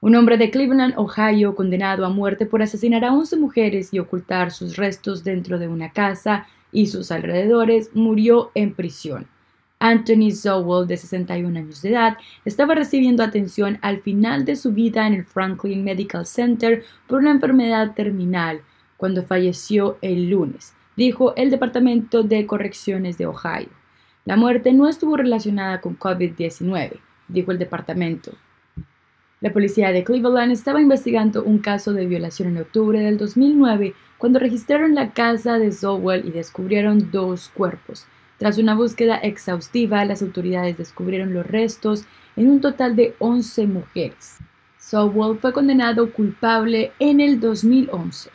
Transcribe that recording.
Un hombre de Cleveland, Ohio, condenado a muerte por asesinar a 11 mujeres y ocultar sus restos dentro de una casa y sus alrededores, murió en prisión. Anthony Zowell, de 61 años de edad, estaba recibiendo atención al final de su vida en el Franklin Medical Center por una enfermedad terminal cuando falleció el lunes, dijo el Departamento de Correcciones de Ohio. La muerte no estuvo relacionada con COVID-19, dijo el departamento. La policía de Cleveland estaba investigando un caso de violación en octubre del 2009 cuando registraron la casa de Zowell y descubrieron dos cuerpos. Tras una búsqueda exhaustiva, las autoridades descubrieron los restos en un total de 11 mujeres. Zowell fue condenado culpable en el 2011.